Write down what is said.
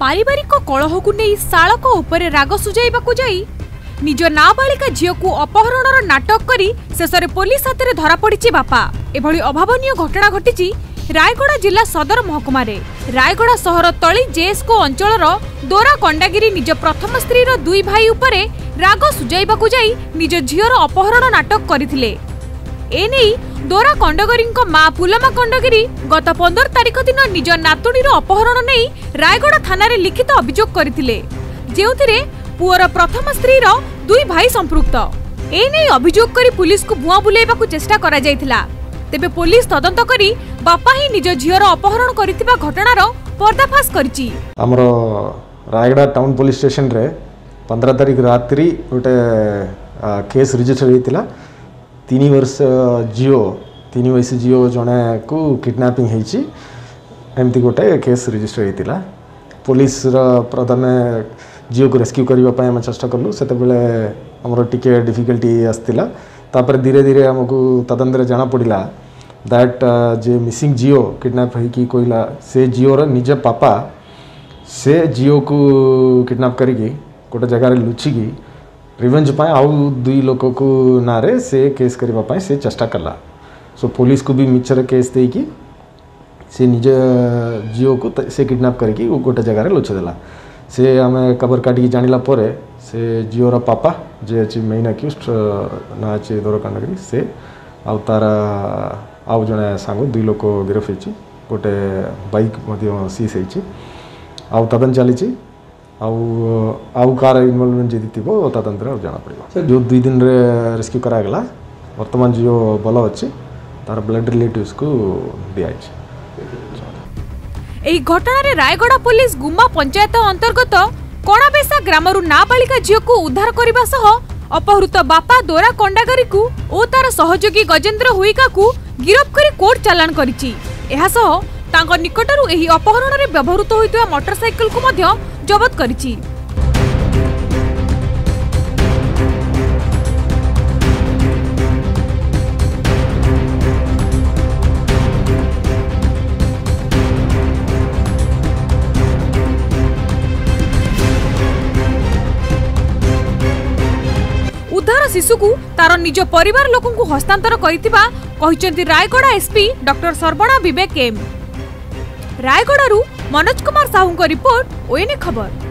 ପାରିବାରିକ କଳହକୁ ନେଇ ଶାଳକ ଉପରେ ରାଗ ସୁଝାଇବାକୁ ଯାଇ ନିଜ ନାବାଳିକା ଝିଅକୁ ଅପହରଣର ନାଟକ କରି ଶେଷରେ ପୋଲିସ ହାତରେ ଧରାପଡ଼ିଛି ବାପା। ଏଭଳି ଅଭାବନୀୟ ଘଟଣା ଘଟିଛି ରାୟଗଡ଼ା ଜିଲ୍ଲା ସଦର ମହକୁମାରେ। ରାୟଗଡ଼ା ସହର ତଳି ଜେଏସ୍କୋ ଅଞ୍ଚଳର ଦୋରା କଣ୍ଡାଗିରି ନିଜ ପ୍ରଥମ ସ୍ତ୍ରୀର ଦୁଇ ଭାଇ ଉପରେ ରାଗ ସୁଝାଇବାକୁ ଯାଇ ନିଜ ଝିଅର ଅପହରଣ ନାଟକ କରିଥିଲେ। ଏନେଇ ଦୋରା କଣ୍ଡଗିରିଙ୍କ ମା ପୁଲମା କଣ୍ଡଗିରି ଗତ ପନ୍ଦର ତାରିଖ ଦିନ ନିଜ ନାତୁଣୀର ଅପହରଣ ନେଇ ରାୟଗଡ଼ା ଥାନାରେ ଲିଖିତ ଅଭିଯୋଗ କରିଥିଲେ। ଯେଉଁଥିରେ ପୁଅର ପ୍ରଥମ ସ୍ତ୍ରୀର ଦୁଇ ଭାଇ ସମ୍ପୃକ୍ତ। ଏନେଇ ଅଭିଯୋଗ କରି ପୁଲିସକୁ ଭୁଆଁ ବୁଲାଇବାକୁ ଚେଷ୍ଟା କରାଯାଇଥିଲା। ତେବେ ପୋଲିସ ତଦନ୍ତ କରି ବାପା ହିଁ ନିଜ ଝିଅର ଅପହରଣ କରିଥିବା ଘଟଣାର ପର୍ଦ୍ଦାଫାଶ କରିଛି। ଆମର ରାୟଗଡ଼ା ଟାଉନ୍ ପୋଲିସ୍ ଷ୍ଟେସନରେ ପନ୍ଦର ତାରିଖ ରାତ୍ରି ଗୋଟେ କେସ୍ ରେଜିଷ୍ଟର ହେଇଥିଲା। ତିନି ବର୍ଷ ଝିଅ ତିନି ବୟସ ଝିଅ ଜଣେକୁ କିଡ଼ନାପିଂ ହେଇଛି। ଏମିତି ଗୋଟେ କେସ୍ ରେଜିଷ୍ଟର ହେଇଥିଲା। ପୋଲିସର ପ୍ରଥମେ ଝିଅକୁ ରେସ୍କ୍ୟୁ କରିବା ପାଇଁ ଆମେ ଚେଷ୍ଟା କଲୁ। ସେତେବେଳେ ଆମର ଟିକେ ଡିଫିକଲ୍ଟି ଆସିଥିଲା। ତାପରେ ଧୀରେ ଧୀରେ ଆମକୁ ତଦନ୍ତରେ ଜଣାପଡ଼ିଲା ଦ୍ୟାଟ୍ ଯେ ମିସିଂ ଝିଅ କିଡ଼ନାପ୍ ହେଇକି କହିଲା ସେ ଝିଅର ନିଜ ପାପା ସେ ଝିଅକୁ କିଡ଼ନାପ୍ କରିକି ଗୋଟେ ଜାଗାରେ ଲୁଚିକି ରିଭେଞ୍ଜ ପାଇଁ ଆଉ ଦୁଇ ଲୋକକୁ ନାଁରେ ସେ କେସ୍ କରିବା ପାଇଁ ସେ ଚେଷ୍ଟା କଲା ସୋ ପୋଲିସକୁ ବି ମିଛରେ କେସ୍ ଦେଇକି ସେ ନିଜ ଝିଅକୁ ତା- ସେ କିଡ଼ନାପ୍ କରିକି ଗୋଟେ ଜାଗାରେ ଲୁଚେଇ ଦେଲା ସେ ଆମେ ଖବର କାଟିକି ଜାଣିଲା ପରେ ସେ ଝିଅର ପାପା ଯିଏ ଅଛି ମେନ୍ ଆକ୍ୟୁଷ୍ଟ ନାଁ ଅଛି ଦୋରକାଣ୍ଡଗିରି ସେ ଆଉ ତାର ଆଉ ଜଣେ ସାଙ୍ଗ ଦୁଇ ଲୋକ ଗିରଫ ହେଇଛି ଗୋଟେ ବାଇକ୍ ମଧ୍ୟ ସିଜ୍ ହେଇଛି ଆଉ ତଦନ୍ତ ଚାଲିଛି ଆଉ ଆଉ କାହାର ଇନଭଲଭମେଣ୍ଟ ଯଦି ଥିବ ତଦନ୍ତରେ ଆଉ ଜଣାପଡ଼ିବ। ଯେଉଁ ଦୁଇ ଦିନରେ ରେସ୍କ୍ୟୁ କରାଗଲା ବର୍ତ୍ତମାନ ଝିଅ ଭଲ ଅଛି ତାର ବ୍ଲଡ୍ ରିଲେଟିଭ୍ସକୁ ଦିଆଯାଇଛି। ଏହି ଘଟଣାରେ ରାୟଗଡ଼ା ପୋଲିସ ଗୁମା ପଞ୍ଚାୟତ ଅନ୍ତର୍ଗତ କଣାବେସା ଗ୍ରାମରୁ ନାବାଳିକା ଝିଅକୁ ଉଦ୍ଧାର କରିବା ସହ ଅପହୃତ ବାପା ଦୋରା କଣ୍ଡାଗରିକୁ ଓ ତାର ସହଯୋଗୀ ଗଜେନ୍ଦ୍ର ହୁଇକାକୁ ଗିରଫ କରି କୋର୍ଟ ଚାଲାଣ କରିଛି। ଏହା ସହ ତାଙ୍କ ନିକଟରୁ ଏହି ଅପହରଣରେ ବ୍ୟବହୃତ ହୋଇଥିବା ମୋଟରସାଇକେଲକୁ ମଧ୍ୟ ଜବତ କରିଛି। ଉଦ୍ଧାର ଶିଶୁକୁ ତାର ନିଜ ପରିବାର ଲୋକଙ୍କୁ ହସ୍ତାନ୍ତର କରିଥିବା କହିଛନ୍ତି Rayagada SP doctor Sarvana Vivek M. ରାୟଗଡ଼ାରୁ Manoj Kumar ସାହୁଙ୍କ ରିପୋର୍ଟ ଓଏନ୍ଏ ଖବର